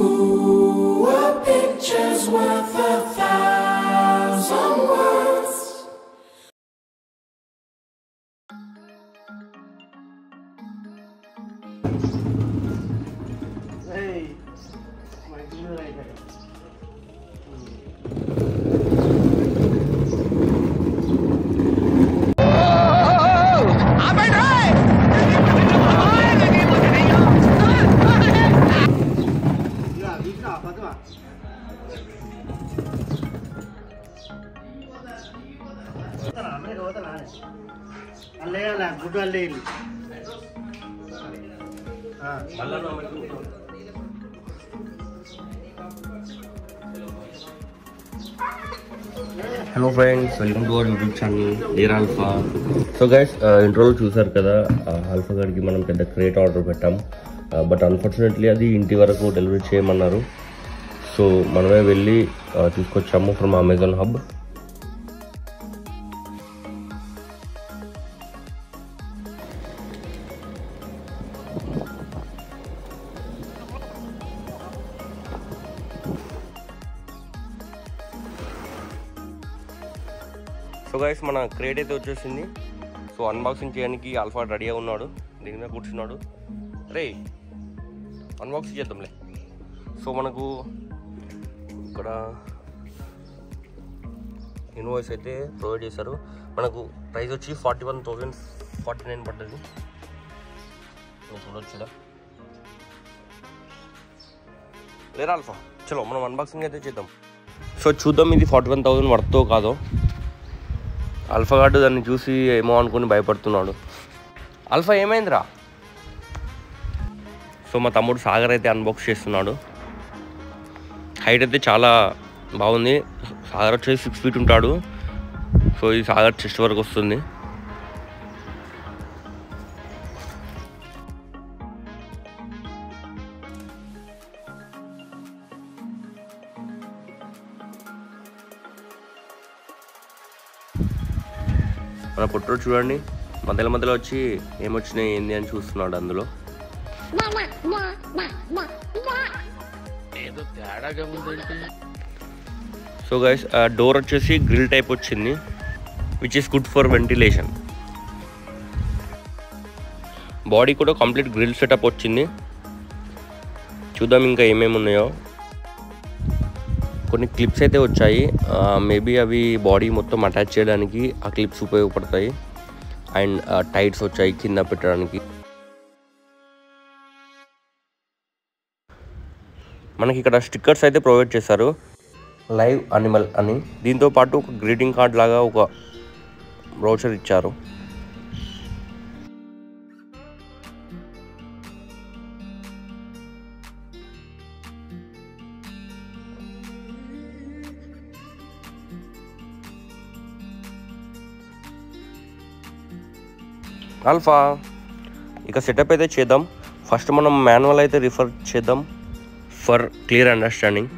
Ooh, a picture's worth a అల్లేయాల? గుడ్డు అల్లేయాలి. Hello friends welcome to our YouTube channel dear Alpha so guys ఇంట్రోలో చూసారు కదా Alpha గారికి మనం పెద్ద క్రేట్ ఆర్డర్ పెట్టాం. Uh, బట్ అన్ఫార్చునేట్లీ అది ఇంటి వరకు డెలివరీ చేయమన్నారు. సో మనమే వెళ్ళి uh, తీసుకొచ్చాము from Amazon hub so guys మన క్రేట్ అయితే వచ్చేసింది. సో అన్బాక్సింగ్ చేయడానికి ఆల్ఫా రెడీగా ఉన్నాడు. దీని మీద కూర్చున్నాడు. రే అన్బాక్సింగ్ చేద్దాంలే. సో మనకు ఇక్కడ ఇన్వాయిస్ అయితే ప్రొవైడ్ చేశారు. మనకు ప్రైస్ వచ్చి forty one thousand forty nine పడ్డది మీరు చూడొచ్చుడా లేరా ఆల్ఫా చలో మనం అన్బాక్సింగ్ అయితే చేద్దాం. సో చూద్దాం ఇది ఫార్టీ వన్ థౌజండ్ వర్తో కాదో. అల్ఫాగాడు దాన్ని చూసి ఏమో అనుకుని భయపడుతున్నాడు. ఆల్ఫా ఏమైందిరా? సో మా తమ్ముడు సాగర్ అయితే అన్బాక్స్ చేస్తున్నాడు. హైట్ అయితే చాలా బాగుంది. సాగర్ వచ్చేసి సిక్స్ ఫీట్ ఉంటాడు. సో ఈ సాగర్ చెస్ట్ వరకు వస్తుంది. మన పుట్రోడు చూడండి. మధ్యలో మధ్యలో వచ్చి ఏమొచ్చినాయి ఏంది అని చూస్తున్నాడు అందులో. సో గైస్ డోర్ వచ్చేసి గ్రిల్ టైప్ వచ్చింది which is good for ventilation body కూడా కంప్లీట్ గ్రిల్ సెటప్ వచ్చింది. చూద్దాం ఇంకా ఏమేమి ఉన్నాయో కొన్ని క్లిప్స్ అయితే వచ్చాయి. మేబీ అవి బాడీ మొత్తం అటాచ్ చేయడానికి ఆ క్లిప్స్ ఉపయోగపడతాయి. అండ్ టైట్స్ వచ్చాయి కింద పెట్టడానికి. మనకి ఇక్కడ స్టిక్కర్స్ అయితే ప్రొవైడ్ చేశారు. లైవ్ అనిమల్ అని. దీంతో పాటు ఒక గ్రీటింగ్ కార్డ్ లాగా ఒక బ్రౌచర్ ఇచ్చారు. ఆల్ఫా ఇక సెటప్ అయితే చేద్దాం. ఫస్ట్ మనం మాన్యువల్ అయితే రిఫర్ చేద్దాం. ఫర్ క్లియర్ అండర్స్టాండింగ్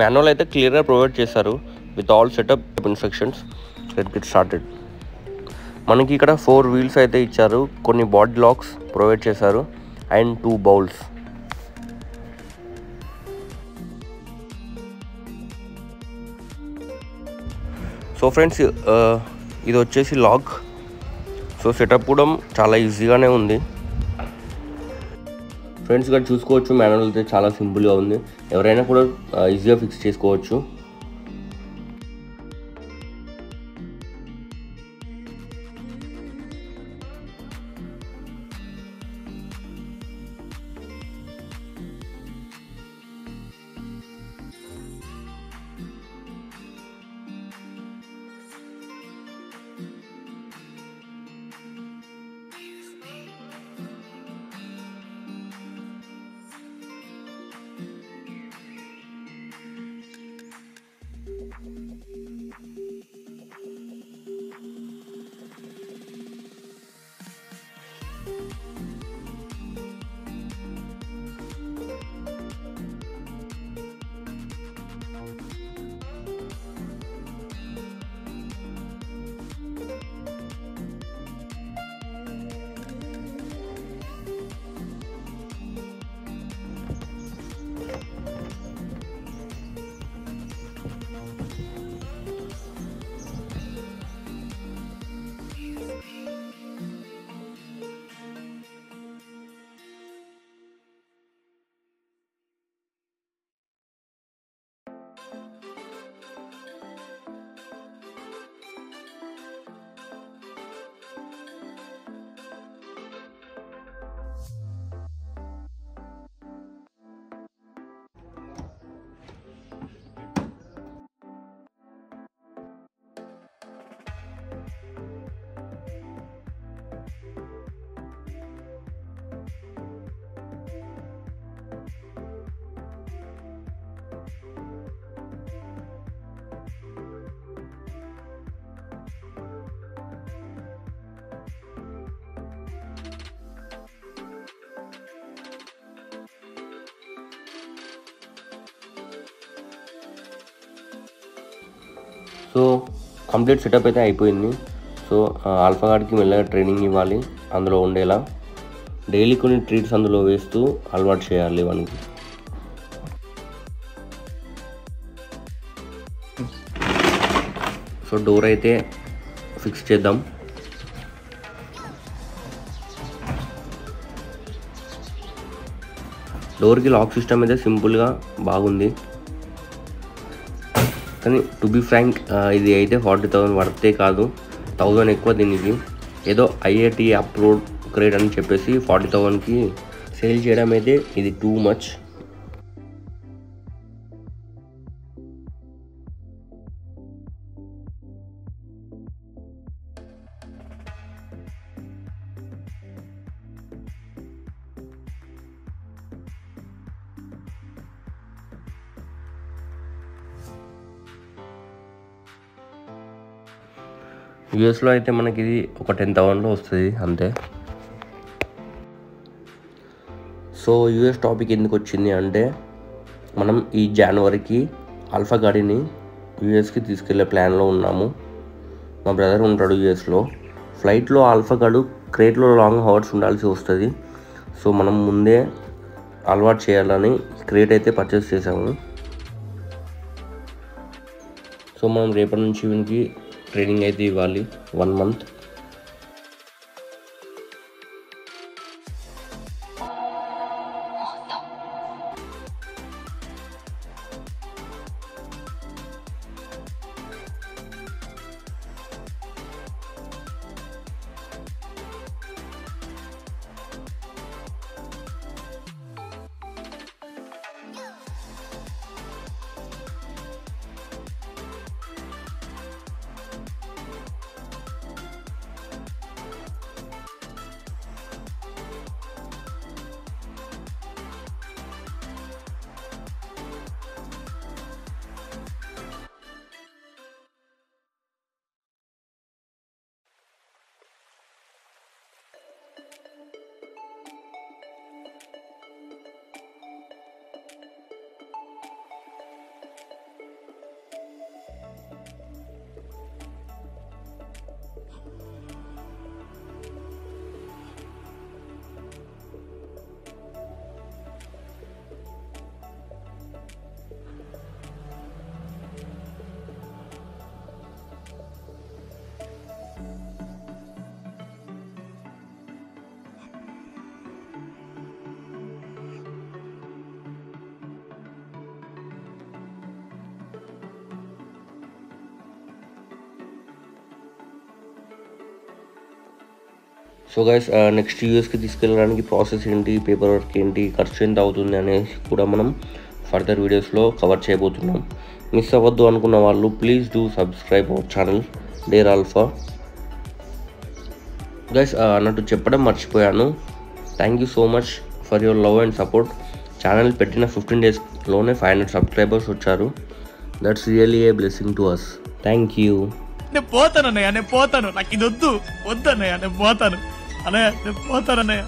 మాన్యువల్ అయితే క్లియర్గా ప్రొవైడ్ చేశారు with all setup instructions let get started మనకి ఇక్కడ ఫోర్ వీల్స్ అయితే ఇచ్చారు. కొన్ని బాడీ లాక్స్ ప్రొవైడ్ చేశారు. And two bowls so friends ఇది వచ్చేసి లాక్ సో సెటప్ కూడా చాలా ఈజీగానే ఉంది. ఫ్రెండ్స్ ఇక్కడ చూసుకోవచ్చు. మ్యానువల్ అయితే చాలా సింపుల్గా ఉంది. ఎవరైనా కూడా ఈజీగా ఫిక్స్ చేసుకోవచ్చు. సో కంప్లీట్ సెటప్ అయితే అయిపోయింది. సో ఆల్ఫా గార్డ్కి మెల్లగా ట్రైనింగ్ ఇవ్వాలి. అందులో ఉండేలా డైలీ కొన్ని ట్రీట్స్ అందులో వేస్తూ అలవాటు చేయాలి వానికి. సో డోర్ అయితే ఫిక్స్ చేద్దాం. డోర్కి లాక్ సిస్టమ్ అయితే సింపుల్గా బాగుంది. కానీ టు బి ఫ్రాంక్ ఇది అయితే ఫార్టీ థౌసండ్ పడితే కాదు. థౌజండ్ ఎక్కువ దీనికి. ఏదో ఐఐటి అప్లోడ్ గ్రేడ్ అని చెప్పేసి ఫార్టీ థౌజండ్కి సేల్ చేయడం అయితే ఇది టూ మచ్ యూఎస్లో అయితే మనకి ఇది ఒక టెన్ థౌసండ్లో వస్తుంది అంతే. సో యూఎస్ టాపిక్ ఎందుకు వచ్చింది అంటే మనం ఈ జనవరికి ఆల్ఫా గాడిని యూఎస్కి తీసుకెళ్ళే ప్లాన్లో ఉన్నాము. మా బ్రదర్ ఉంటాడు యూఎస్లో. ఫ్లైట్లో ఆల్ఫా గాడు క్రేట్లో లాంగ్ హవర్స్ ఉండాల్సి వస్తుంది. సో మనం ముందే అలవాటు చేయాలని క్రేట్ అయితే పర్చేస్ చేసాము సో మనం రేపటి నుంచి వీనికి ట్రైనింగ్ అయితే ఇవ్వాలి. One month. So guys next యూఎస్కి తీసుకెళ్ళడానికి ప్రాసెస్ ఏంటి పేపర్ వర్క్ ఏంటి ఖర్చు ఎంత అవుతుంది అనేసి కూడా మనం ఫర్దర్ వీడియోస్లో కవర్ చేయబోతున్నాం. మిస్ అవ్వద్దు అనుకున్న వాళ్ళు please do subscribe our channel dear Alpha guys అన్నట్టు చెప్పడం మర్చిపోయాను. Thank you so much for your love and support channel పెట్టిన ఫిఫ్టీన్ డేస్లోనే ఫైవ్ హండ్రెడ్ సబ్స్క్రైబర్స్ వచ్చారు. That's really a blessing to us thank you నేను పోతాను అన్నయ్య నేను పోతాను. నాకు ఇది వద్దు. వద్దు అన్నయ్య నేను పోతాను. అన్నయ్య నేను పోతాను అన్నయ్య